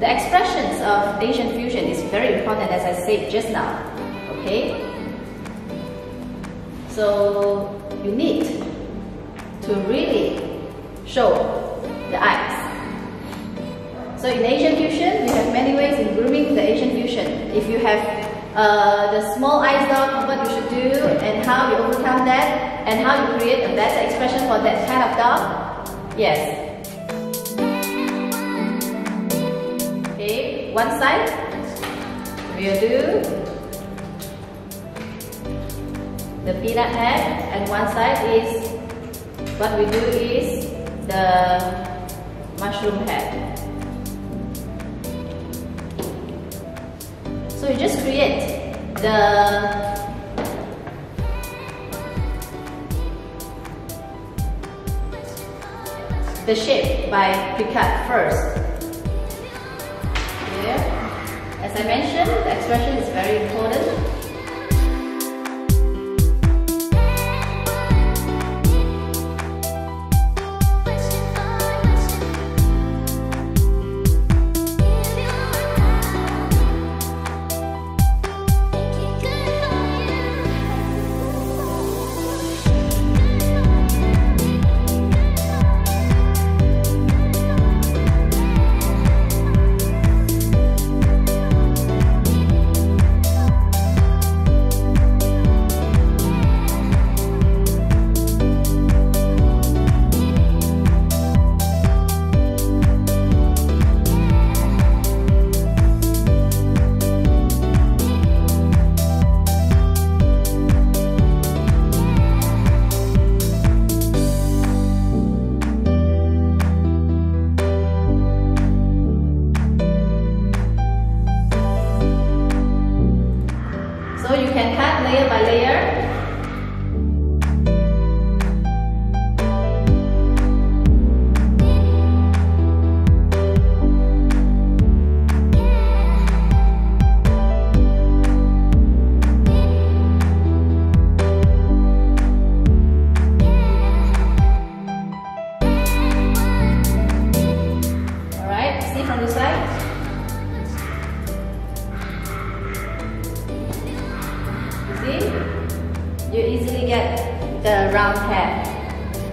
the expressions of Asian fusion is very important as I said just now. Okay? So you need to really show the eyes. So in Asian fusion, we have many ways in grooming the Asian fusion. If you have uh, the small eyes dog, what you should do and how you overcome that and how you create a better expression for that kind of dog. Yes, one side. We'll do the peanut head. And one side is what we do is the mushroom head. So you just create the the shape by pre-cut first I mentioned, the expression is very important you easily get the round head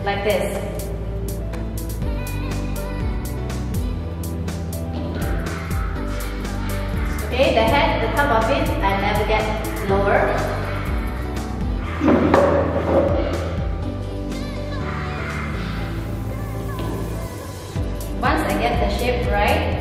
like this. Okay, the head, the top of it, I never get lower. Once I get the shape right,